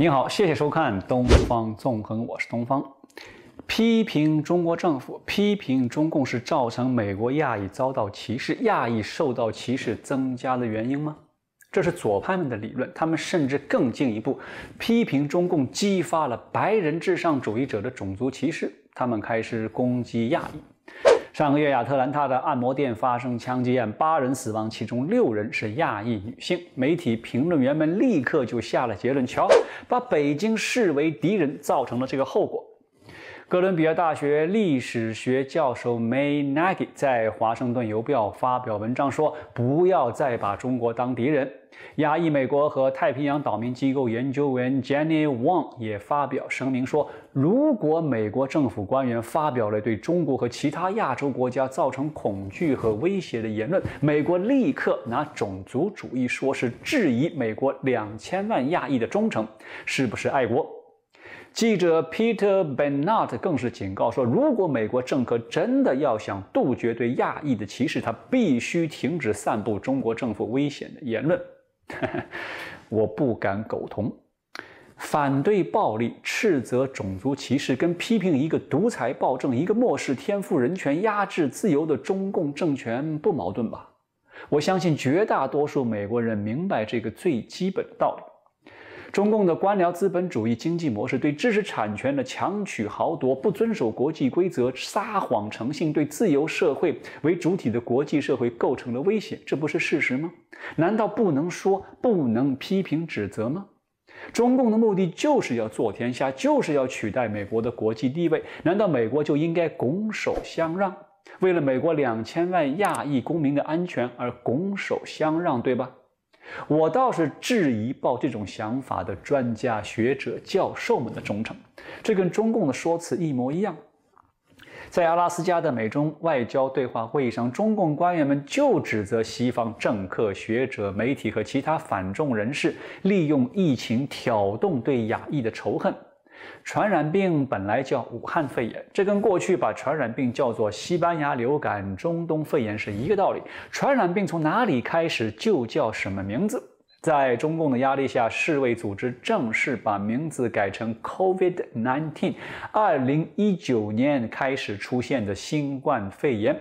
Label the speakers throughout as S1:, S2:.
S1: 您好，谢谢收看《东方纵横》，我是东方。批评中国政府、批评中共是造成美国亚裔遭到歧视、亚裔受到歧视增加的原因吗？这是左派们的理论。他们甚至更进一步，批评中共激发了白人至上主义者的种族歧视。他们开始攻击亚裔。上个月，亚特兰大的按摩店发生枪击案，八人死亡，其中六人是亚裔女性。媒体评论员们立刻就下了结论：瞧，把北京视为敌人，造成了这个后果。哥伦比亚大学历史学教授 May Nagy 在《华盛顿邮报》发表文章说：“不要再把中国当敌人。”亚裔美国和太平洋岛民机构研究员 Jenny Wang 也发表声明说：“如果美国政府官员发表了对中国和其他亚洲国家造成恐惧和威胁的言论，美国立刻拿种族主义说是质疑美国两千万亚裔的忠诚，是不是爱国？”记者 Peter Bennett 更是警告说，如果美国政客真的要想杜绝对亚裔的歧视，他必须停止散布中国政府危险的言论。我不敢苟同。反对暴力、斥责种族歧视，跟批评一个独裁暴政、一个漠视天赋人权、压制自由的中共政权不矛盾吧？我相信绝大多数美国人明白这个最基本的道理。中共的官僚资本主义经济模式对知识产权的强取豪夺，不遵守国际规则，撒谎成性，对自由社会为主体的国际社会构成了威胁，这不是事实吗？难道不能说、不能批评指责吗？中共的目的就是要做天下，就是要取代美国的国际地位，难道美国就应该拱手相让？为了美国两千万亚裔公民的安全而拱手相让，对吧？我倒是质疑抱这种想法的专家学者、教授们的忠诚，这跟中共的说辞一模一样。在阿拉斯加的美中外交对话会议上，中共官员们就指责西方政客、学者、媒体和其他反中人士利用疫情挑动对亚裔的仇恨。传染病本来叫武汉肺炎，这跟过去把传染病叫做西班牙流感、中东肺炎是一个道理。传染病从哪里开始就叫什么名字。在中共的压力下，世卫组织正式把名字改成 COVID-19，二零一九年开始出现的新冠肺炎。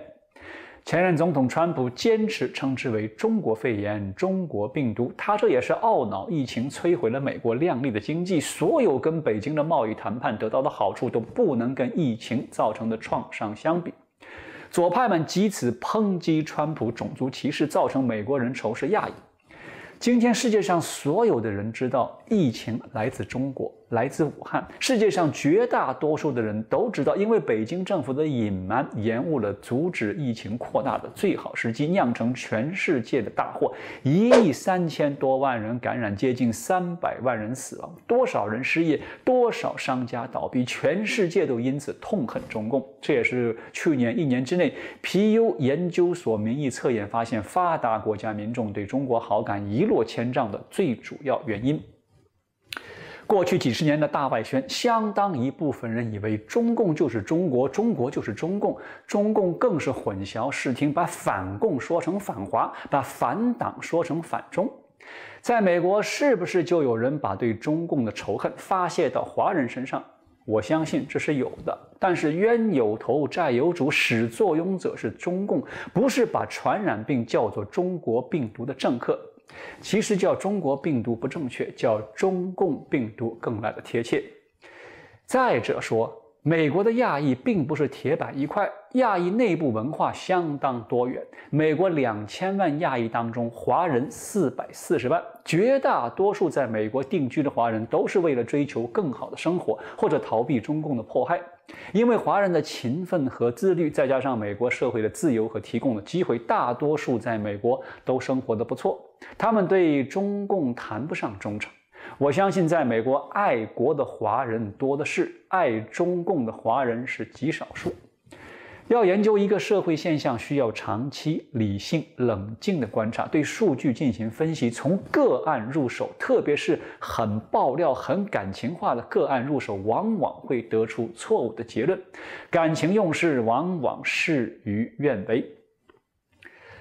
S1: 前任总统川普坚持称之为“中国肺炎”“中国病毒”，他这也是懊恼疫情摧毁了美国亮丽的经济，所有跟北京的贸易谈判得到的好处都不能跟疫情造成的创伤相比。左派们借此抨击川普种族歧视，造成美国人仇视亚裔。今天世界上所有的人知道疫情来自中国，来自武汉。世界上绝大多数的人都知道，因为北京政府的隐瞒，延误了阻止疫情扩大的最好时机，酿成全世界的大祸。一亿三千多万人感染，接近三百万人死亡，多少人失业，多少商家倒闭，全世界都因此痛恨中共。这也是去年一年之内皮尤研究所民意测验发现，发达国家民众对中国好感一。落千丈的最主要原因。过去几十年的大外宣，相当一部分人以为中共就是中国，中国就是中共，中共更是混淆视听，把反共说成反华，把反党说成反中。在美国，是不是就有人把对中共的仇恨发泄到华人身上？我相信这是有的。但是冤有头债有主，始作俑者是中共，不是把传染病叫做中国病毒的政客。其实叫中国病毒不正确，叫中共病毒更来的贴切。再者说，美国的亚裔并不是铁板一块，亚裔内部文化相当多元。美国两千万亚裔当中，华人四百四十万，绝大多数在美国定居的华人都是为了追求更好的生活，或者逃避中共的迫害。因为华人的勤奋和自律，再加上美国社会的自由和提供的机会，大多数在美国都生活的不错。他们对中共谈不上忠诚。我相信，在美国爱国的华人多的是，爱中共的华人是极少数。要研究一个社会现象，需要长期理性、冷静的观察，对数据进行分析，从个案入手，特别是很爆料、很感情化的个案入手，往往会得出错误的结论。感情用事，往往事与愿违。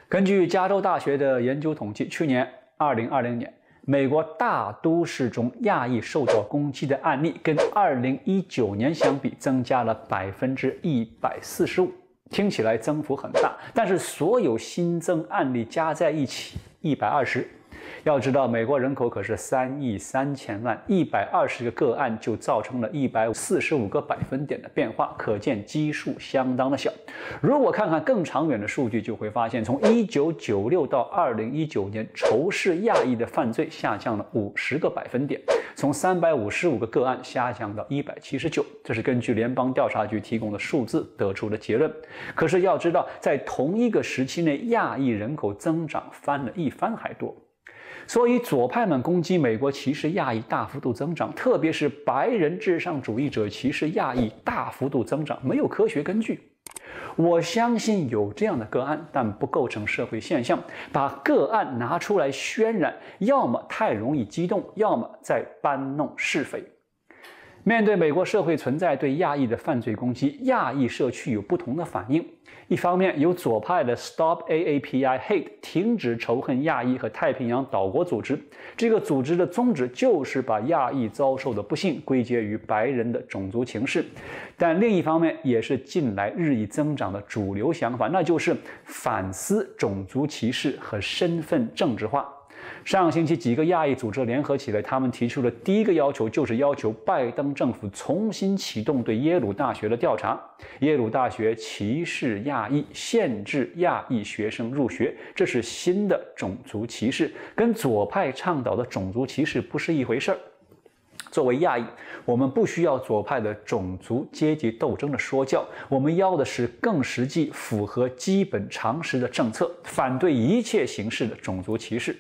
S1: 根据加州大学的研究统计，去年二零二零年，美国大都市中亚裔受到攻击的案例跟2019年相比增加了百分之一百四十五，听起来增幅很大，但是所有新增案例加在一起一百二十。要知道，美国人口可是三亿三千万，一百二十个个案就造成了一百四十五个百分点的变化，可见基数相当的小。如果看看更长远的数据，就会发现，从一九九六到二零一九年，仇视亚裔的犯罪下降了五十个百分点，从三百五十五个个案下降到一百七十九。这是根据联邦调查局提供的数字得出的结论。可是要知道，在同一个时期内，亚裔人口增长翻了一番还多。所以左派们攻击美国歧视亚裔大幅度增长，特别是白人至上主义者歧视亚裔大幅度增长，没有科学根据。我相信有这样的个案，但不构成社会现象。把个案拿出来渲染，要么太容易激动，要么在搬弄是非。面对美国社会存在对亚裔的犯罪攻击，亚裔社区有不同的反应。一方面，有左派的 Stop AAPI Hate 停止仇恨亚裔和太平洋岛国组织，这个组织的宗旨就是把亚裔遭受的不幸归结于白人的种族歧视。但另一方面，也是近来日益增长的主流想法，那就是反思种族歧视和身份政治化。上星期，几个亚裔组织联合起来，他们提出的第一个要求就是要求拜登政府重新启动对耶鲁大学的调查。耶鲁大学歧视亚裔，限制亚裔学生入学，这是新的种族歧视，跟左派倡导的种族歧视不是一回事儿。作为亚裔，我们不需要左派的种族阶级斗争的说教，我们要的是更实际、符合基本常识的政策，反对一切形式的种族歧视。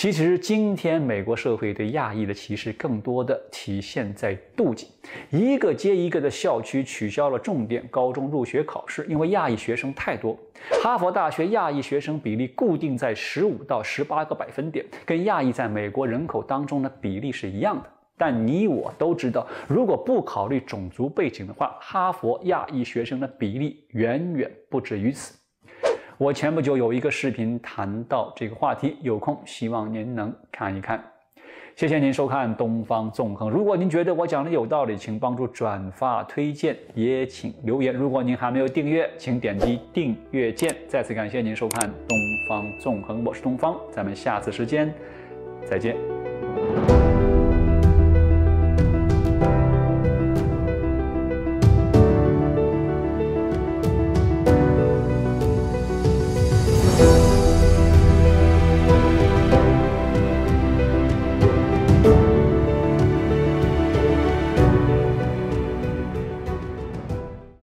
S1: 其实，今天美国社会对亚裔的歧视更多的体现在妒忌。一个接一个的校区取消了重点高中入学考试，因为亚裔学生太多。哈佛大学亚裔学生比例固定在十五到十八个百分点，跟亚裔在美国人口当中的比例是一样的。但你我都知道，如果不考虑种族背景的话，哈佛亚裔学生的比例远远不止于此。我前不久有一个视频谈到这个话题，有空希望您能看一看。谢谢您收看《东方纵横》。如果您觉得我讲的有道理，请帮助转发推荐，也请留言。如果您还没有订阅，请点击订阅键。再次感谢您收看《东方纵横》，我是东方，咱们下次时间再见。